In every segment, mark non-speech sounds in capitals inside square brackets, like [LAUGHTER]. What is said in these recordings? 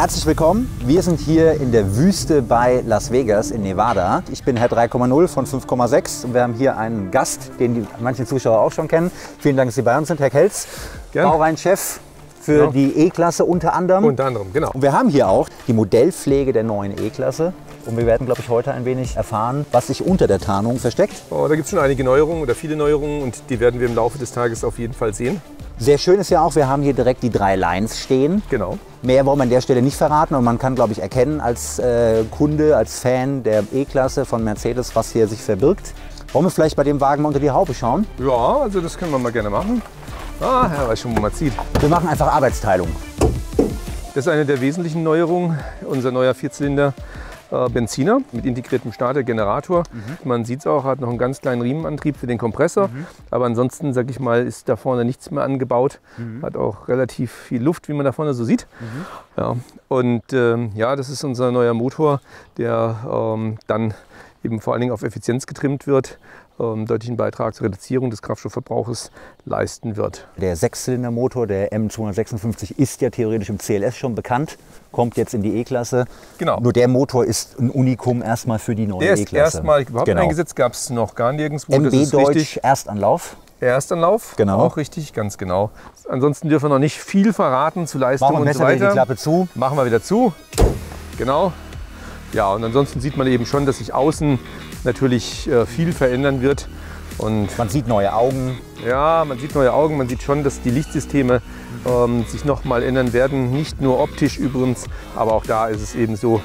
Herzlich willkommen. Wir sind hier in der Wüste bei Las Vegas in Nevada. Ich bin Herr 3,0 von 5,6 und wir haben hier einen Gast, den die manche Zuschauer auch schon kennen. Vielen Dank, dass Sie bei uns sind, Herr Kelz, Gern. Baureihenchef für Genau. die E-Klasse unter anderem. Unter anderem, genau. Und wir haben hier auch die Modellpflege der neuen E-Klasse. Und wir werden, glaube ich, heute ein wenig erfahren, was sich unter der Tarnung versteckt. Oh, da gibt es schon einige Neuerungen oder viele Neuerungen und die werden wir im Laufe des Tages auf jeden Fall sehen. Sehr schön ist ja auch, wir haben hier direkt die drei Lines stehen. Genau. Mehr wollen wir an der Stelle nicht verraten und man kann, glaube ich, erkennen als äh, Kunde, als Fan der E-Klasse von Mercedes, was hier sich verbirgt. Wollen wir vielleicht bei dem Wagen mal unter die Haube schauen? Ja, also das können wir mal gerne machen. Ah, er weiß schon, wo man zieht. Wir machen einfach Arbeitsteilung. Das ist eine der wesentlichen Neuerungen. Unser neuer Vierzylinder Benziner mit integriertem Starter, Generator. Man sieht es auch, hat noch einen ganz kleinen Riemenantrieb für den Kompressor. Aber ansonsten, sag ich mal, ist da vorne nichts mehr angebaut. Hat auch relativ viel Luft, wie man da vorne so sieht. Ja. Und ähm, ja, das ist unser neuer Motor, der ähm, dann eben vor allen Dingen auf Effizienz getrimmt wird, ähm, deutlichen Beitrag zur Reduzierung des Kraftstoffverbrauches leisten wird. Der Sechszylindermotor, der M256, ist ja theoretisch im CLS schon bekannt, kommt jetzt in die E-Klasse. Genau. Nur der Motor ist ein Unikum erstmal für die neue Der ist E-Klasse. erstmal überhaupt genau. eingesetzt, gab es noch gar nirgendwo. das MB ist Deutsch, richtig. Erstanlauf. Erstanlauf, Genau. auch richtig, ganz genau. Ansonsten dürfen wir noch nicht viel verraten zu Leistung Machen wir und so weiter. die Klappe zu. Machen wir wieder zu. Genau. Ja, und ansonsten sieht man eben schon, dass sich außen natürlich äh, viel verändern wird. Und Man sieht neue Augen. ja, man sieht neue Augen, man sieht schon, dass die Lichtsysteme ähm, sich nochmal ändern werden. Nicht nur optisch übrigens, aber auch da ist es eben so,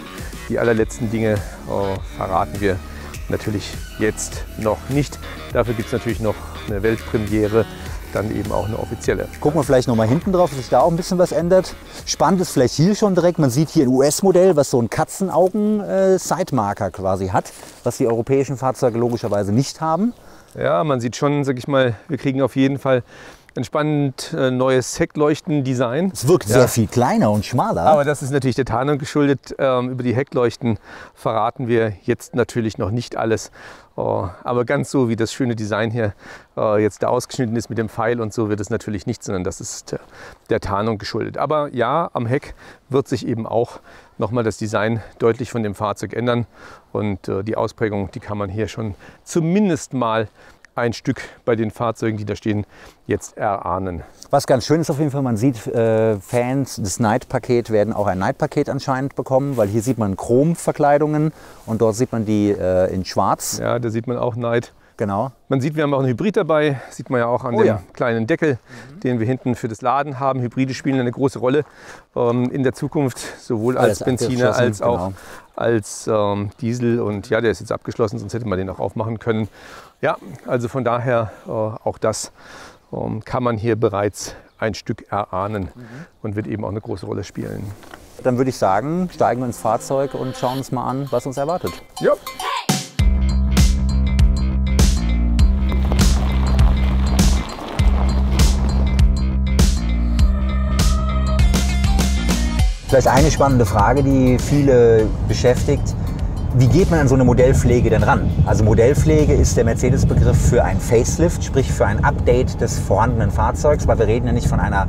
die allerletzten Dinge äh, verraten wir natürlich jetzt noch nicht. Dafür gibt es natürlich noch eine Weltpremiere, dann eben auch eine offizielle. Gucken wir vielleicht noch mal hinten drauf, dass sich da auch ein bisschen was ändert. Spannend ist vielleicht hier schon direkt, man sieht hier ein US-Modell, was so einen Katzenaugen-Sidemarker quasi hat, was die europäischen Fahrzeuge logischerweise nicht haben. Ja, man sieht schon, sag ich mal, wir kriegen auf jeden Fall ein spannend äh, neues Heckleuchten-Design. Es wirkt Ja. sehr viel kleiner und schmaler. Aber das ist natürlich der Tarnung geschuldet. Ähm, über die Heckleuchten verraten wir jetzt natürlich noch nicht alles. Oh, aber ganz so wie das schöne Design hier äh, jetzt da ausgeschnitten ist mit dem Pfeil und so wird es natürlich nicht, sondern das ist der, der Tarnung geschuldet. Aber ja, am Heck wird sich eben auch nochmal das Design deutlich von dem Fahrzeug ändern. Und äh, die Ausprägung, die kann man hier schon zumindest mal ein Stück bei den Fahrzeugen, die da stehen, jetzt erahnen. Was ganz schön ist auf jeden Fall, man sieht, äh, Fans des Night-Paket werden auch ein Night-Paket anscheinend bekommen, weil hier sieht man Chromverkleidungen und dort sieht man die äh, in schwarz. Ja, da sieht man auch Neid. Genau. Man sieht, wir haben auch einen Hybrid dabei. Sieht man ja auch an Oh dem ja. kleinen Deckel, den wir hinten für das Laden haben. Hybride spielen eine große Rolle ähm, in der Zukunft, sowohl als Alles Benziner abgeschlossen, als auch genau. als ähm, Diesel. Und ja, der ist jetzt abgeschlossen, sonst hätte man den auch aufmachen können. Ja, also von daher äh, auch das ähm, kann man hier bereits ein Stück erahnen Mhm. und wird eben auch eine große Rolle spielen. Dann würde ich sagen, steigen wir ins Fahrzeug und schauen uns mal an, was uns erwartet. Ja, Vielleicht eine spannende Frage, die viele beschäftigt. Wie geht man an so eine Modellpflege denn ran? Also Modellpflege ist der Mercedes-Begriff für ein Facelift, sprich für ein Update des vorhandenen Fahrzeugs, weil wir reden ja nicht von einer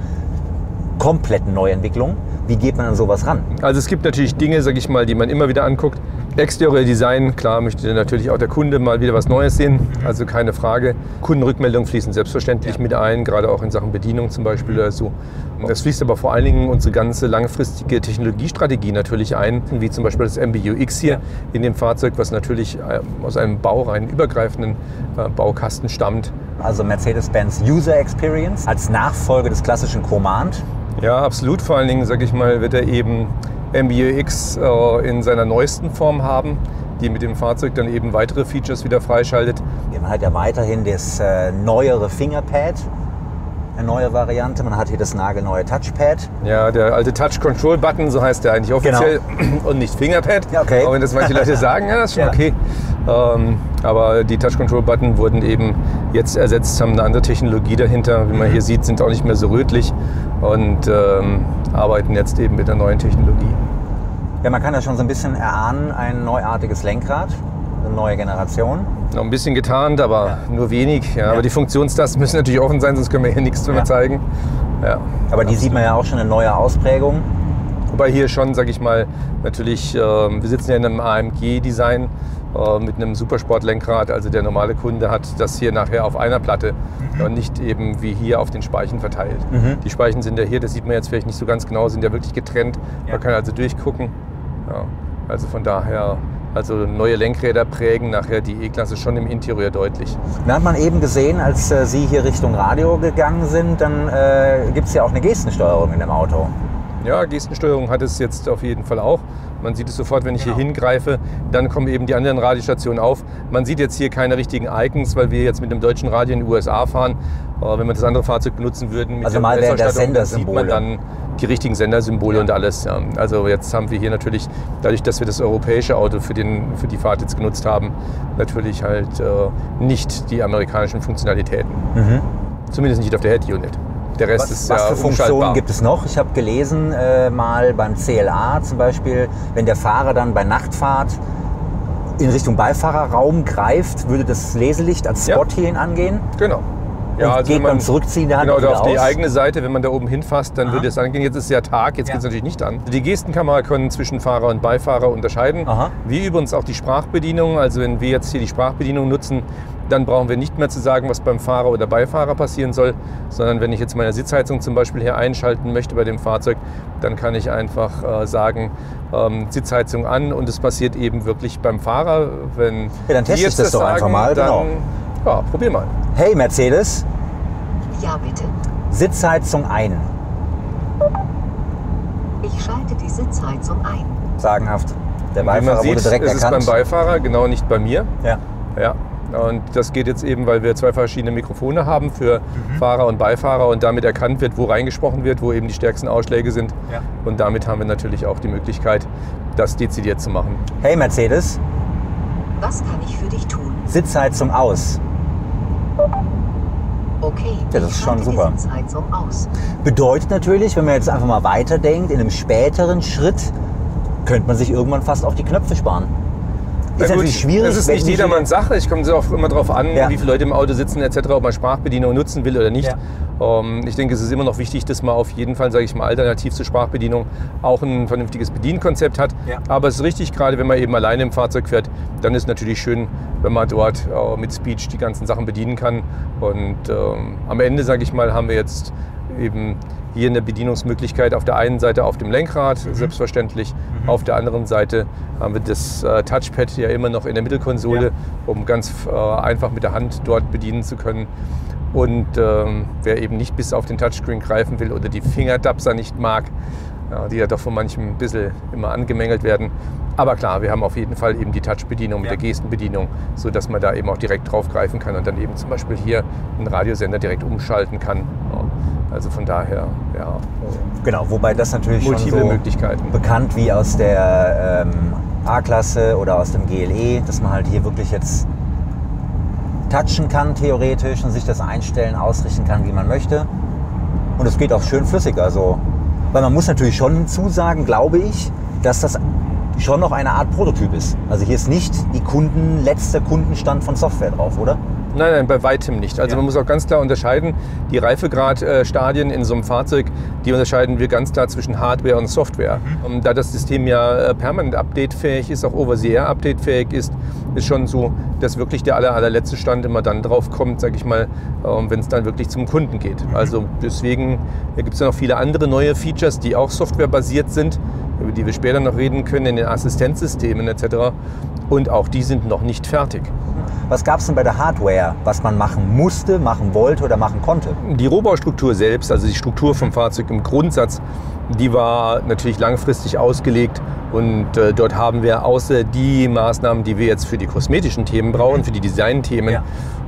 kompletten Neuentwicklung. Wie geht man an sowas ran? Also es gibt natürlich Dinge, sag ich mal, die man immer wieder anguckt. Exterior Design, klar möchte natürlich auch der Kunde mal wieder was Neues sehen, also keine Frage. Kundenrückmeldungen fließen selbstverständlich mit ein, gerade auch in Sachen Bedienung zum Beispiel oder so. Es fließt aber vor allen Dingen unsere ganze langfristige Technologiestrategie natürlich ein, wie zum Beispiel das MBUX hier in dem Fahrzeug, was natürlich äh, aus einem baurein übergreifenden äh, Baukasten stammt. Also Mercedes-Benz User Experience als Nachfolge des klassischen Command. Ja, absolut. Vor allen Dingen, sag ich mal, wird er eben MBUX äh, in seiner neuesten Form haben, die mit dem Fahrzeug dann eben weitere Features wieder freischaltet. Man hat ja weiterhin das äh, neuere Fingerpad, eine neue Variante. Man hat hier das nagelneue Touchpad. Ja, der alte Touch-Control-Button, so heißt der eigentlich offiziell, [CLEARS THROAT] und nicht Fingerpad. Ja, okay. Auch wenn das manche Leute [LAUGHS] sagen, ja, das ist schon Ja. okay. Ähm, aber die Touch-Control-Button wurden eben jetzt ersetzt, haben eine andere Technologie dahinter. Wie man hier sieht, sind auch nicht mehr so rötlich und ähm, arbeiten jetzt eben mit der neuen Technologie. Ja, man kann ja schon so ein bisschen erahnen, ein neuartiges Lenkrad, eine neue Generation. Noch ein bisschen getarnt, aber nur wenig. Ja, Aber die Funktionstasten [LAUGHS] müssen natürlich offen sein, sonst können wir hier nichts drüber Ja. zeigen. Ja. Aber die sieht man ja auch schon in neuer Ausprägung. Wobei hier schon, sage ich mal, natürlich, äh, wir sitzen ja in einem AMG-Design äh, mit einem Supersportlenkrad. Also der normale Kunde hat das hier nachher auf einer Platte mhm. und nicht eben wie hier auf den Speichen verteilt. Mhm. Die Speichen sind ja hier, das sieht man jetzt vielleicht nicht so ganz genau, sind ja wirklich getrennt. Ja. Man kann also durchgucken. Ja, also von daher also neue Lenkräder prägen nachher die E-Klasse schon im Interieur deutlich. Da hat man eben gesehen, als äh, Sie hier Richtung Radio gegangen sind, dann äh, gibt es ja auch eine Gestensteuerung in dem Auto. Ja, Gestensteuerung hat es jetzt auf jeden Fall auch. Man sieht es sofort, wenn ich genau. hier hingreife, dann kommen eben die anderen Radiostationen auf. Man sieht jetzt hier keine richtigen Icons, weil wir jetzt mit dem deutschen Radio in die USA fahren. Aber wenn wir das andere Fahrzeug benutzen würden, also mal während der sieht man dann die richtigen Sendersymbole ja. und alles. Also jetzt haben wir hier natürlich, dadurch, dass wir das europäische Auto für, den, für die Fahrt jetzt genutzt haben, natürlich halt äh, nicht die amerikanischen Funktionalitäten. Mhm. Zumindest nicht auf der Head-Unit. Der Rest was, ist was für Funktionen gibt es noch? Ich habe gelesen, äh, mal beim CLA zum Beispiel, wenn der Fahrer dann bei Nachtfahrt in Richtung Beifahrerraum greift, würde das Leselicht als Spot ja. hierhin angehen? Genau. Ja, also geht beim Zurückziehen der Hand Genau, auf aus. die eigene Seite, wenn man da oben hinfasst, dann Aha. würde es angehen. Jetzt ist es ja Tag, jetzt ja. geht es natürlich nicht an. Die Gestenkamera können zwischen Fahrer und Beifahrer unterscheiden. Aha. Wie übrigens auch die Sprachbedienung. Also wenn wir jetzt hier die Sprachbedienung nutzen, dann brauchen wir nicht mehr zu sagen, was beim Fahrer oder Beifahrer passieren soll, sondern wenn ich jetzt meine Sitzheizung zum Beispiel hier einschalten möchte bei dem Fahrzeug, dann kann ich einfach äh, sagen, ähm, Sitzheizung an und es passiert eben wirklich beim Fahrer. Wenn ja, dann teste ich das, das doch sagen, einfach mal. Dann, genau. Ja, probier mal. Hey Mercedes. Ja, bitte. Sitzheizung ein. Ich schalte die Sitzheizung ein. Sagenhaft. Der Beifahrer sieht, wurde direkt ist erkannt. Es ist beim Beifahrer, genau nicht bei mir. Ja. Ja, und das geht jetzt eben, weil wir zwei verschiedene Mikrofone haben für mhm. Fahrer und Beifahrer und damit erkannt wird, wo reingesprochen wird, wo eben die stärksten Ausschläge sind. Ja. Und damit haben wir natürlich auch die Möglichkeit, das dezidiert zu machen. Hey Mercedes. Was kann ich für dich tun? Sitzheizung aus. Okay, ja, das ist schon super. Bedeutet natürlich, wenn man jetzt einfach mal weiterdenkt, in einem späteren Schritt könnte man sich irgendwann fast auch die Knöpfe sparen. Ist ja, natürlich schwierig. Das ist nicht jedermanns Sache. Ich komme auch immer darauf an, ja. wie viele Leute im Auto sitzen etc., ob man Sprachbedienung nutzen will oder nicht. Ja. Ähm, ich denke, es ist immer noch wichtig, dass man auf jeden Fall, sage ich mal, alternativ zur Sprachbedienung auch ein vernünftiges Bedienkonzept hat. Ja. Aber es ist richtig, gerade wenn man eben alleine im Fahrzeug fährt, dann ist es natürlich schön, wenn man dort uh, mit Speech die ganzen Sachen bedienen kann. Und ähm, am Ende, sage ich mal, haben wir jetzt eben hier eine Bedienungsmöglichkeit auf der einen Seite auf dem Lenkrad, mhm. selbstverständlich. Mhm. Auf der anderen Seite haben wir das äh, Touchpad ja immer noch in der Mittelkonsole, ja. um ganz äh, einfach mit der Hand dort bedienen zu können. Und ähm, wer eben nicht bis auf den Touchscreen greifen will oder die Fingerdapser nicht mag, ja, die ja doch von manchem ein bisschen immer angemängelt werden. Aber klar, wir haben auf jeden Fall eben die Touch-Bedienung mit ja. der Gestenbedienung, sodass man da eben auch direkt drauf greifen kann und dann eben zum Beispiel hier einen Radiosender direkt umschalten kann. Also von daher, ja. Genau, wobei das natürlich Multiple schon so Möglichkeiten. bekannt wie aus der ähm, A-Klasse oder aus dem GLE, dass man halt hier wirklich jetzt touchen kann theoretisch und sich das einstellen, ausrichten kann, wie man möchte. Und es geht auch schön flüssig. Also, weil man muss natürlich schon hinzusagen, glaube ich, dass das schon noch eine Art Prototyp ist. Also hier ist nicht die Kunden, letzter Kundenstand von Software drauf, oder? Nein, nein, bei weitem nicht. Also ja. man muss auch ganz klar unterscheiden, die Reifegradstadien in so einem Fahrzeug, die unterscheiden wir ganz klar zwischen Hardware und Software. Mhm. Da das System ja äh, permanent updatefähig ist, auch over-the-air updatefähig ist, ist schon so, dass wirklich der aller, allerletzte Stand immer dann drauf kommt, sage ich mal, ähm, wenn es dann wirklich zum Kunden geht. Mhm. Also deswegen gibt es ja noch viele andere neue Features, die auch softwarebasiert sind, über die wir später noch reden können, in den Assistenzsystemen etc. Und auch die sind noch nicht fertig. Was gab es denn bei der Hardware, was man machen musste, machen wollte oder machen konnte? Die Rohbaustruktur selbst, also die Struktur vom Fahrzeug im Grundsatz, die war natürlich langfristig ausgelegt und äh, dort haben wir außer die Maßnahmen, die wir jetzt für die kosmetischen Themen brauchen, für die Designthemen, ja.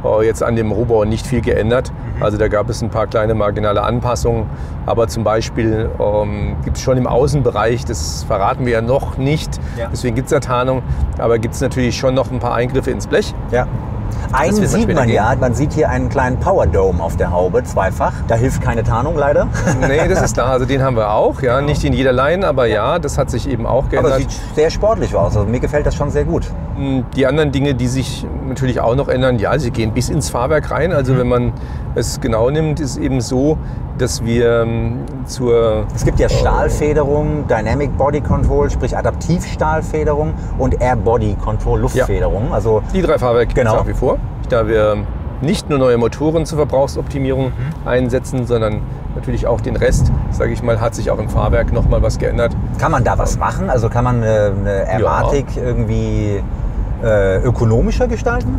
äh, jetzt an dem Rohbau nicht viel geändert. Mhm. Also da gab es ein paar kleine marginale Anpassungen, aber zum Beispiel ähm, gibt es schon im Außenbereich, das verraten wir ja noch nicht, ja. deswegen gibt es ja Tarnung, aber gibt es natürlich schon noch ein paar Eingriffe ins Blech. Ja. Einen sieht man ja, man sieht hier einen kleinen Power Dome auf der Haube, zweifach. Da hilft keine Tarnung leider. [LAUGHS] Nee, das ist klar. Also den haben wir auch, ja. Genau. Nicht in jeder Line, aber ja, das hat sich eben auch geändert. Aber sieht sehr sportlich aus. Also mir gefällt das schon sehr gut. Hm, die anderen Dinge, die sich natürlich auch noch ändern, ja, sie gehen bis ins Fahrwerk rein. Also mhm. wenn man es genau nimmt, ist eben so, dass wir ähm, zur Es gibt ja Stahlfederung, Dynamic Body Control, sprich Adaptivstahlfederung und Air Body Control, Luftfederung. Also Die drei Fahrwerke gibt es Genau. nach wie vor. Da wir nicht nur neue Motoren zur Verbrauchsoptimierung Mhm. einsetzen, sondern natürlich auch den Rest, sage ich mal, hat sich auch im Fahrwerk nochmal was geändert. kann man da was machen? Also kann man eine, eine Ermatik irgendwie äh, ökonomischer gestalten?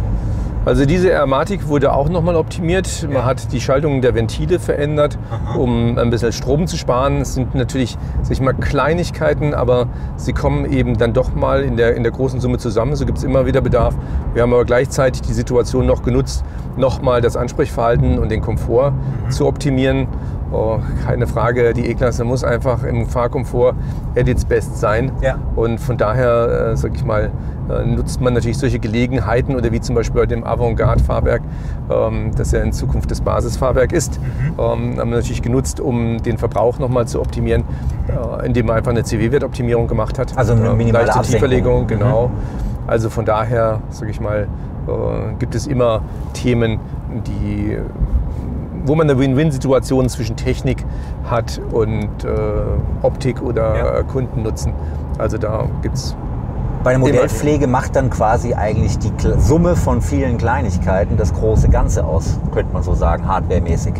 Also diese Airmatik wurde auch nochmal optimiert. Man hat die Schaltung der Ventile verändert, um ein bisschen Strom zu sparen. Es sind natürlich, sag ich mal, Kleinigkeiten, aber sie kommen eben dann doch mal in der, in der großen Summe zusammen. So gibt es immer wieder Bedarf. Wir haben aber gleichzeitig die Situation noch genutzt, nochmal das Ansprechverhalten und den Komfort zu optimieren. Oh, keine Frage, die E-Klasse muss einfach im Fahrkomfort at its best sein. Ja. Und von daher, äh, sag ich mal, äh, nutzt man natürlich solche Gelegenheiten oder wie zum Beispiel bei dem Avantgarde-Fahrwerk, ähm, das ja in Zukunft das Basisfahrwerk ist, Mhm. ähm, haben wir natürlich genutzt, um den Verbrauch nochmal zu optimieren, äh, indem man einfach eine CW-Wertoptimierung gemacht hat. Also eine Ähm, minimale leichte Absenkung. Mhm. Tieferlegung, genau. Also von daher, sage ich mal, äh, gibt es immer Themen, die wo man eine Win-Win-Situation zwischen Technik hat und äh, Optik oder Ja. Kundennutzen. Also da gibt es Bei der. Modellpflege macht dann quasi eigentlich die Summe von vielen Kleinigkeiten das große Ganze aus, könnte man so sagen, hardwaremäßig.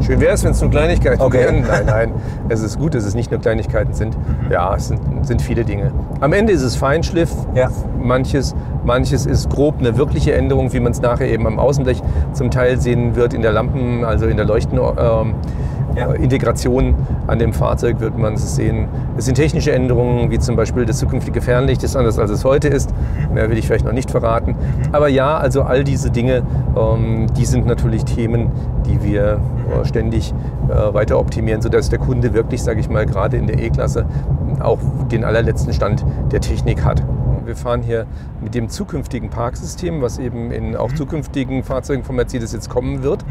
Schön wäre es, wenn es nur Kleinigkeiten Okay. wären. Nein, nein. Es ist gut, dass es nicht nur Kleinigkeiten sind. Ja, es sind, sind viele Dinge. Am Ende ist es Feinschliff. Ja. Manches, manches ist grob eine wirkliche Änderung, wie man es nachher eben am Außenblech zum Teil sehen wird. In der Lampen, also in der Leuchten. Ähm, Ja. äh, Integration an dem Fahrzeug wird man es sehen. Es sind technische Änderungen, wie zum Beispiel das zukünftige Fernlicht ist anders, als es heute ist. Mehr will ich vielleicht noch nicht verraten. Aber ja, also all diese Dinge, ähm, die sind natürlich Themen, die wir äh, ständig äh, weiter optimieren, sodass der Kunde wirklich, sage ich mal, gerade in der E-Klasse auch den allerletzten Stand der Technik hat. Wir fahren hier mit dem zukünftigen Parksystem, was eben in auch zukünftigen Fahrzeugen von Mercedes jetzt kommen wird.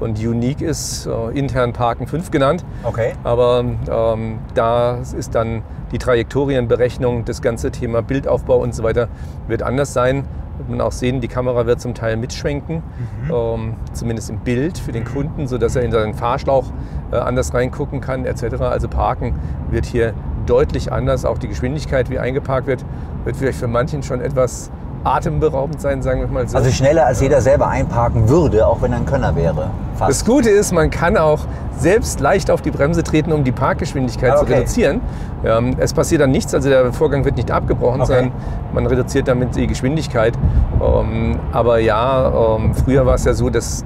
Und Unique ist äh, intern Parken 5 genannt. Okay. Aber ähm, da ist dann die Trajektorienberechnung, das ganze Thema Bildaufbau und so weiter wird anders sein. Wird man auch sehen, die Kamera wird zum Teil mitschwenken, ähm, zumindest im Bild für den Kunden, sodass er in seinen Fahrschlauch äh, anders reingucken kann etc. Also Parken wird hier deutlich anders. Auch die Geschwindigkeit, wie eingeparkt wird, wird vielleicht für manchen schon etwas atemberaubend sein, sagen wir mal so. Also schneller als jeder selber einparken würde, auch wenn er ein Könner wäre. Das Fast. Gute ist, man kann auch selbst leicht auf die Bremse treten, um die Parkgeschwindigkeit Ah, zu okay. reduzieren. Ähm, es passiert dann nichts, also der Vorgang wird nicht abgebrochen, Okay. sondern man reduziert damit die Geschwindigkeit. Ähm, aber ja, ähm, früher war es ja so, dass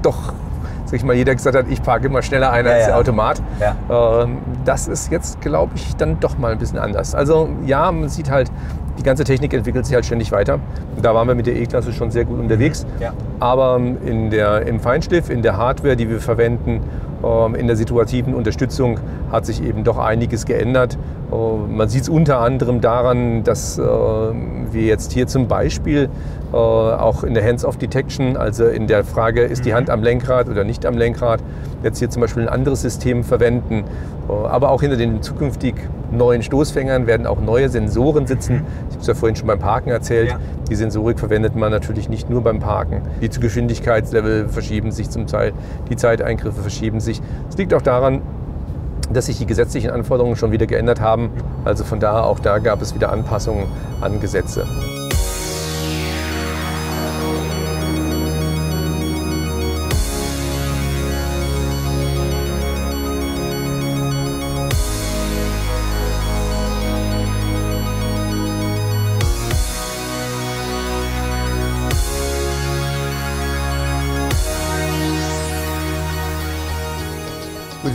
doch, sag ich mal, jeder gesagt hat, ich parke immer schneller ein Ja, als ja. der Automat. Ja. Ähm, das ist jetzt, glaube ich, dann doch mal ein bisschen anders. Also ja, man sieht halt, die ganze Technik entwickelt sich halt ständig weiter. Da waren wir mit der E-Klasse schon sehr gut unterwegs. Ja. Aber in der, im Feinschliff, in der Hardware, die wir verwenden, ähm, in der situativen Unterstützung hat sich eben doch einiges geändert. Äh, Man sieht es unter anderem daran, dass äh, wir jetzt hier zum Beispiel äh, auch in der Hands-off-Detection, also in der Frage, ist die Hand am Lenkrad oder nicht am Lenkrad, jetzt hier zum Beispiel ein anderes System verwenden. Aber auch hinter den zukünftig neuen Stoßfängern werden auch neue Sensoren sitzen. Ich habe es ja vorhin schon beim Parken erzählt. Ja. Die Sensorik verwendet man natürlich nicht nur beim Parken. Die Geschwindigkeitslevel verschieben sich zum Teil, die Zeiteingriffe verschieben sich. Es liegt auch daran, dass sich die gesetzlichen Anforderungen schon wieder geändert haben. Also von daher auch da gab es wieder Anpassungen an Gesetze.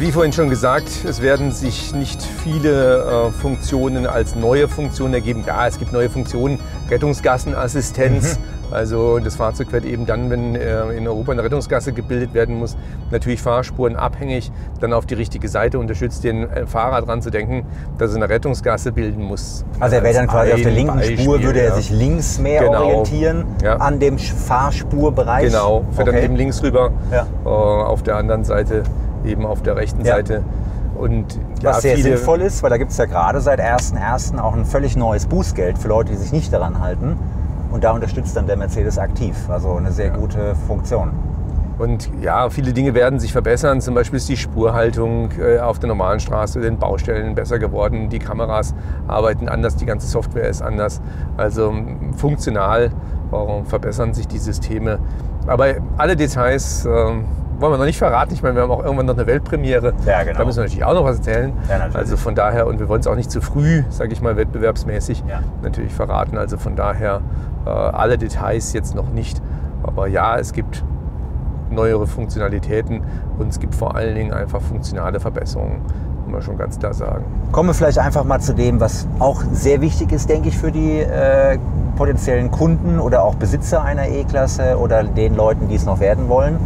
Wie vorhin schon gesagt, es werden sich nicht viele äh, Funktionen als neue Funktionen ergeben. Ja, es gibt neue Funktionen, Rettungsgassenassistenz. Also das Fahrzeug wird eben dann, wenn äh, in Europa eine Rettungsgasse gebildet werden muss, natürlich Fahrspuren abhängig, dann auf die richtige Seite unterstützt den äh, Fahrer dran zu denken, dass er eine Rettungsgasse bilden muss. Also er wäre dann quasi auf der linken Spur, Beispiel, würde er sich links mehr Genau. orientieren Ja. an dem Fahrspurbereich. Genau, fährt dann Okay. eben links rüber, Ja. äh, auf der anderen Seite eben auf der rechten Ja. Seite. Und ja, Was sehr sinnvoll ist, weil da gibt es ja gerade seit 1.1. auch ein völlig neues Bußgeld für Leute, die sich nicht daran halten. Und da unterstützt dann der Mercedes aktiv. Also eine sehr gute Funktion. Und ja, viele Dinge werden sich verbessern. Zum Beispiel ist die Spurhaltung äh, auf der normalen Straße, den Baustellen besser geworden. Die Kameras arbeiten anders, die ganze Software ist anders. Also funktional verbessern sich die Systeme. Aber alle Details äh, wollen wir noch nicht verraten. Ich meine, wir haben auch irgendwann noch eine Weltpremiere. Ja, genau. Da müssen wir natürlich auch noch was erzählen. Ja, also von daher, und wir wollen es auch nicht zu früh, sage ich mal, wettbewerbsmäßig Ja. natürlich verraten. Also von daher äh, alle Details jetzt noch nicht. Aber ja, es gibt neuere Funktionalitäten und es gibt vor allen Dingen einfach funktionale Verbesserungen, muss man schon ganz klar sagen. Kommen wir vielleicht einfach mal zu dem, was auch sehr wichtig ist, denke ich, für die äh, potenziellen Kunden oder auch Besitzer einer E-Klasse oder den Leuten, die es noch werden wollen.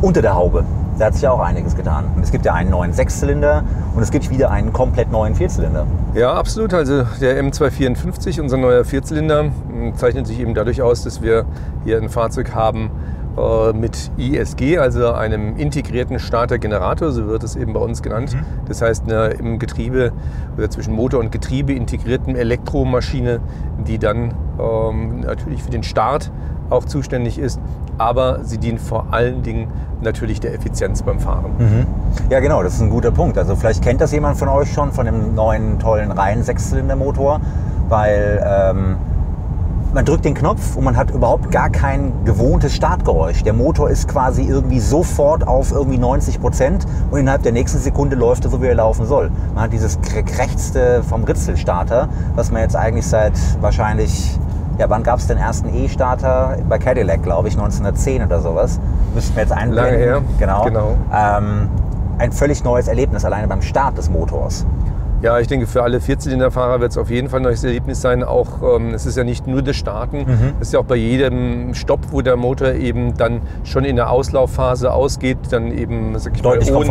Unter der Haube. Da hat sich ja auch einiges getan. Es gibt ja einen neuen Sechszylinder und es gibt wieder einen komplett neuen Vierzylinder. Ja, absolut. Also der M254, unser neuer Vierzylinder, zeichnet sich eben dadurch aus, dass wir hier ein Fahrzeug haben äh, mit ISG, also einem integrierten Starter-Generator, so wird es eben bei uns genannt. Das heißt, eine im Getriebe oder zwischen Motor und Getriebe integrierten Elektromaschine, die dann ähm, natürlich für den Start auch zuständig ist, aber sie dient vor allen Dingen natürlich der Effizienz beim Fahren. Ja, genau, das ist ein guter Punkt. Also vielleicht kennt das jemand von euch schon, von dem neuen tollen reinen Sechszylindermotor, weil ähm, man drückt den Knopf und man hat überhaupt gar kein gewohntes Startgeräusch. Der Motor ist quasi irgendwie sofort auf irgendwie 90 Prozent und innerhalb der nächsten Sekunde läuft er so, wie er laufen soll. Man hat dieses Krächzte vom Ritzelstarter, was man jetzt eigentlich seit wahrscheinlich, ja, wann gab es den ersten E-Starter? Bei Cadillac, glaube ich, 1910 oder sowas. Müssten wir jetzt einblenden. Lange her. Genau. Genau. Ähm, ein völlig neues Erlebnis, alleine beim Start des Motors. Ja, ich denke, für alle Vierzylinderfahrer wird es auf jeden Fall ein neues Erlebnis sein. Auch ähm, es ist ja nicht nur das Starten, es ist ja auch bei jedem Stopp, wo der Motor eben dann schon in der Auslaufphase ausgeht, dann eben Deutlich ohne.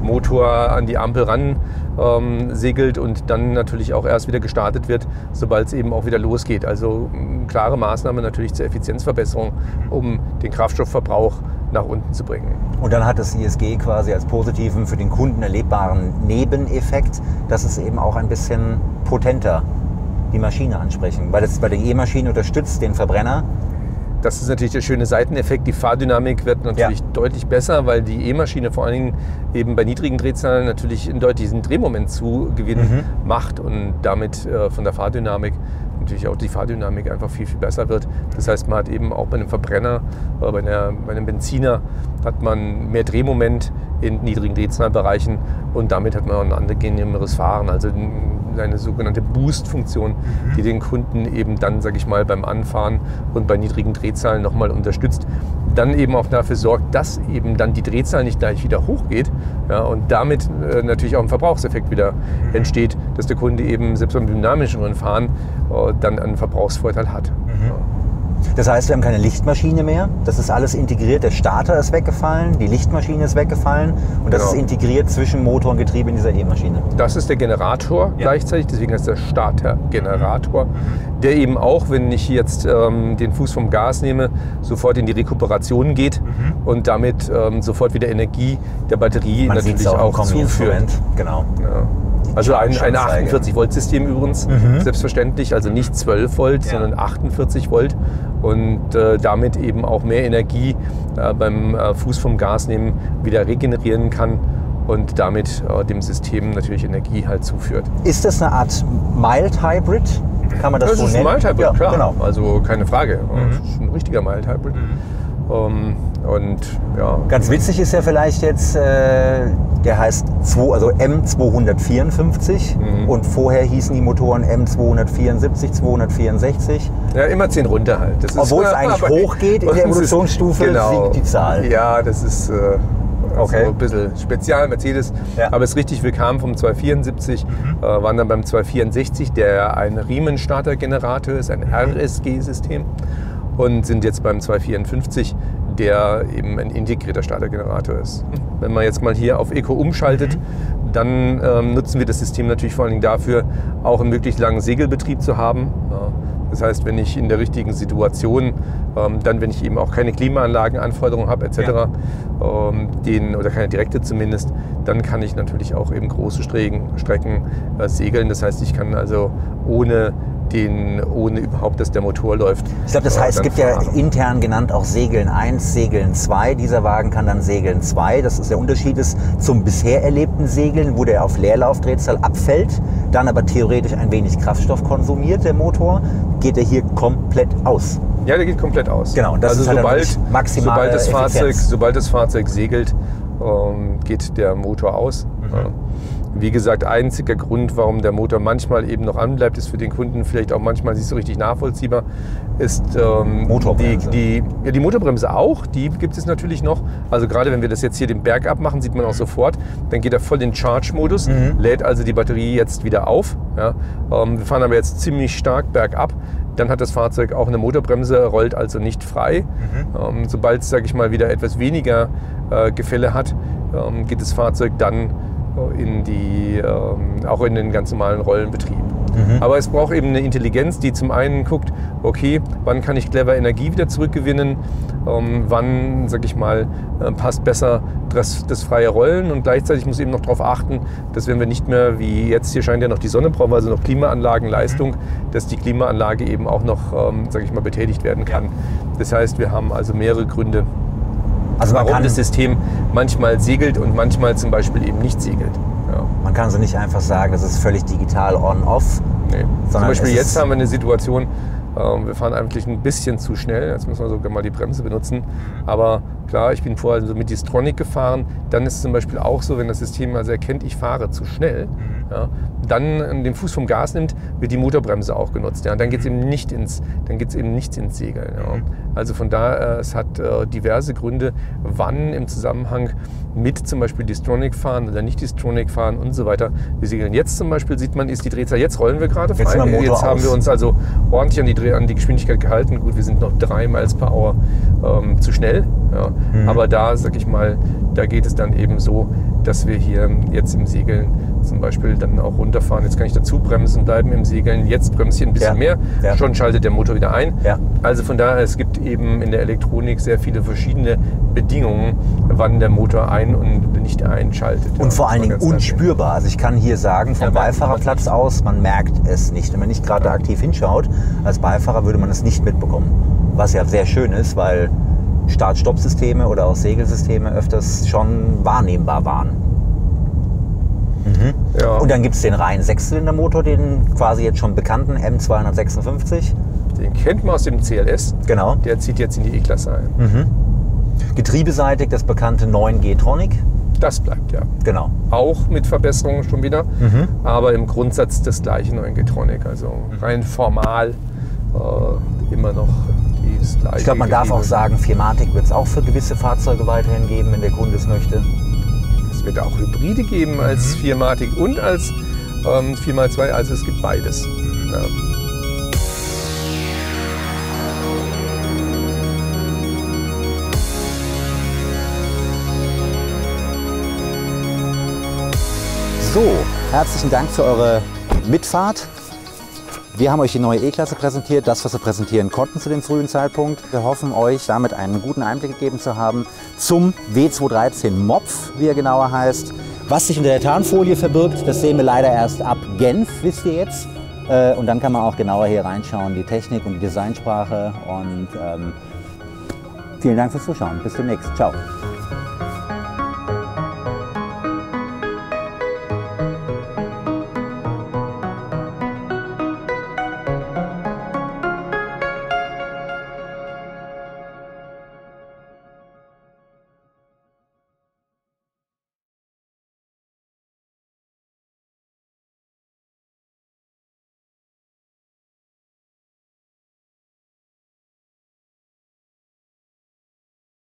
Motor an die Ampel ran ähm, segelt und dann natürlich auch erst wieder gestartet wird, sobald es eben auch wieder losgeht. Also klare Maßnahme natürlich zur Effizienzverbesserung, um den Kraftstoffverbrauch nach unten zu bringen. Und dann hat das ISG quasi als positiven, für den Kunden erlebbaren Nebeneffekt, dass es eben auch ein bisschen potenter die Maschine ansprechen. Weil, das, weil die E-Maschine unterstützt den Verbrenner. Das ist natürlich der schöne Seiteneffekt. Die Fahrdynamik wird natürlich Ja. deutlich besser, weil die E-Maschine vor allen Dingen eben bei niedrigen Drehzahlen natürlich einen deutlichen Drehmoment zugewinn Mhm. macht und damit äh, von der Fahrdynamik natürlich auch die Fahrdynamik einfach viel, viel besser wird. Das heißt, man hat eben auch bei einem Verbrenner, äh, bei, einer, bei einem Benziner, hat man mehr Drehmoment in niedrigen Drehzahlbereichen und damit hat man auch ein angenehmeres Fahren. Also eine sogenannte Boost-Funktion, die den Kunden eben dann, sage ich mal, beim Anfahren und bei niedrigen Drehzahlen nochmal unterstützt. Dann eben auch dafür sorgt, dass eben dann die Drehzahl nicht gleich wieder hochgeht ja, und damit äh, natürlich auch ein Verbrauchseffekt wieder entsteht, dass der Kunde eben selbst beim dynamischeren Fahren äh, dann einen Verbrauchsvorteil hat. Ja. Das heißt, wir haben keine Lichtmaschine mehr. Das ist alles integriert. Der Starter ist weggefallen, die Lichtmaschine ist weggefallen und das Genau. ist integriert zwischen Motor und Getriebe in dieser E-Maschine. Das ist der Generator gleichzeitig, deswegen heißt der Starter-Generator, der eben auch, wenn ich jetzt ähm, den Fuß vom Gas nehme, sofort in die Rekuperation geht und damit ähm, sofort wieder Energie der Batterie Man natürlich auch auch zuführt. Genau. Ja. Also ein, ein Schanzeige. 48-Volt-System übrigens, selbstverständlich, also nicht 12 Volt, Ja. sondern 48 Volt und äh, damit eben auch mehr Energie äh, beim äh, Fuß vom Gas nehmen wieder regenerieren kann und damit äh, dem System natürlich Energie halt zuführt. Ist das eine Art Mild Hybrid? Kann man das, Das so ist ein nennen? Mild Hybrid, ja, klar. Genau. Also keine Frage. Das ist ein richtiger Mild Hybrid. Ähm, und ja, Ganz witzig ist ja vielleicht jetzt, äh, der heißt 2, also M254 Mhm. und vorher hießen die Motoren M274, 264. ja, immer 10 runter halt. Das ist- Obwohl es [LAUGHS] eigentlich hochgeht in der ist- Evolutionsstufe, sinkt die Zahl. Ja, das ist äh, Okay. also ein bisschen spezial Mercedes. Ja. Mhm. Aber es ist richtig, wir kamen vom 274, äh, waren dann beim 264, der ein Riemenstartergenerator ist, ein RSG-System. Und sind jetzt beim 254, der eben ein integrierter Startergenerator ist. Wenn man jetzt mal hier auf Eco umschaltet, dann ähm, nutzen wir das System natürlich vor allen Dingen dafür, auch einen möglichst langen Segelbetrieb zu haben. Ja. Das heißt, wenn ich in der richtigen Situation, ähm, dann wenn ich eben auch keine Klimaanlagenanforderungen habe etc., ähm, den, oder keine direkte zumindest, dann kann ich natürlich auch eben große Strecken, Strecken äh, segeln. Das heißt, ich kann also ohne den ohne überhaupt, dass der Motor läuft. Ich glaube, das heißt, es gibt ja fahre. intern genannt auch Segeln 1, Segeln 2. Dieser Wagen kann dann Segeln 2. Das ist der Unterschied ist zum bisher erlebten Segeln, wo der auf Leerlaufdrehzahl abfällt, dann aber theoretisch ein wenig Kraftstoff konsumiert, der Motor, geht er hier komplett aus. Ja, der geht komplett aus. Genau, das also ist halt sobald, maximale sobald, das Fahrzeug, Effizienz. sobald das Fahrzeug segelt, ähm, geht der Motor aus. Mhm. Ja. Wie gesagt, einziger Grund, warum der Motor manchmal eben noch anbleibt, ist für den Kunden vielleicht auch manchmal nicht so richtig nachvollziehbar, ist ähm, die, Motorbremse. die, ja, die Motorbremse auch. Die gibt es natürlich noch. Also gerade wenn wir das jetzt hier den Berg abmachen, sieht man auch sofort. Dann geht er voll in Charge-Modus, Mhm. lädt also die Batterie jetzt wieder auf. Ja. Ähm, wir fahren aber jetzt ziemlich stark bergab. Dann hat das Fahrzeug auch eine Motorbremse, rollt also nicht frei. Ähm, sobald es, sage ich mal, wieder etwas weniger äh, Gefälle hat, ähm, geht das Fahrzeug dann in die, ähm, auch in den ganz normalen Rollenbetrieb. Aber es braucht eben eine Intelligenz, die zum einen guckt, okay, wann kann ich clever Energie wieder zurückgewinnen, ähm, wann, sag ich mal, äh, passt besser das, das freie Rollen? Und gleichzeitig muss eben noch darauf achten, dass wenn wir nicht mehr, wie jetzt hier scheint ja noch die Sonne brauchen, wir also noch Klimaanlagenleistung, dass die Klimaanlage eben auch noch, ähm, sag ich mal, betätigt werden kann. Das heißt, wir haben also mehrere Gründe, Also warum das System manchmal segelt und manchmal zum Beispiel eben nicht segelt. Ja. man kann so nicht einfach sagen, das ist völlig digital on-off. Nee. Zum Beispiel es jetzt haben wir eine Situation, ähm, wir fahren eigentlich ein bisschen zu schnell. Jetzt müssen wir sogar mal die Bremse benutzen. Aber klar, ich bin vorher so mit Distronic gefahren. Dann ist es zum Beispiel auch so, wenn das System also erkennt, ich fahre zu schnell, ja, dann den Fuß vom Gas nimmt, wird die Motorbremse auch genutzt. Ja. Dann geht es eben nicht ins, dann geht's eben nicht ins Segeln. Ja. Also von daher, äh, es hat äh, diverse Gründe, wann im Zusammenhang mit zum Beispiel Distronic fahren oder nicht Distronic fahren und so weiter. Wir segeln jetzt zum Beispiel, sieht man, ist die Drehzahl, jetzt rollen wir gerade Jetzt frei. sind der Motor jetzt haben wir uns also ordentlich an die, Dreh- an die Geschwindigkeit gehalten. Gut, wir sind noch drei Miles per Hour ähm, zu schnell. Ja. Mhm. Aber da, sag ich mal, da geht es dann eben so, dass wir hier jetzt im Segeln zum Beispiel dann auch runterfahren. Jetzt kann ich dazu bremsen, bleiben im Segeln. Jetzt bremse ich ein bisschen Ja. mehr. Ja. Schon schaltet der Motor wieder ein. Ja. Also von daher, es gibt eben in der Elektronik sehr viele verschiedene Bedingungen, wann der Motor ein- und nicht einschaltet. Und vor allen Dingen unspürbar. Also ich kann hier sagen, vom Beifahrerplatz aus, man merkt es nicht. Wenn man nicht gerade aktiv hinschaut, als Beifahrer würde man es nicht mitbekommen. Was ja sehr schön ist, weil Start-Stopp-Systeme oder auch Segelsysteme öfters schon wahrnehmbar waren. Ja. Und dann gibt es den reinen Sechszylindermotor, den quasi jetzt schon bekannten M256. Den kennt man aus dem CLS. Genau. Der zieht jetzt in die E-Klasse ein. Hm. Getriebeseitig das bekannte 9G Tronic. Das bleibt ja. Genau. Auch mit Verbesserungen schon wieder, Mhm. aber im Grundsatz das gleiche neue Getronic. Also rein formal äh, immer noch das gleiche. Ich glaube, man darf auch sagen, Firmatik wird es auch für gewisse Fahrzeuge weiterhin geben, wenn der Kunde es möchte. Es wird auch Hybride geben als 4matic und als ähm, 4x2, also es gibt beides. Ja. So, herzlichen Dank für eure Mitfahrt. Wir haben euch die neue E-Klasse präsentiert, das, was wir präsentieren konnten zu dem frühen Zeitpunkt. Wir hoffen, euch damit einen guten Einblick gegeben zu haben zum W213 Mopf, wie er genauer heißt. Was sich unter der Tarnfolie verbirgt, das sehen wir leider erst ab Genf, wisst ihr jetzt. Äh, Und dann kann man auch genauer hier reinschauen, die Technik und die Designsprache. Und ähm, vielen Dank fürs Zuschauen. Bis demnächst. Ciao.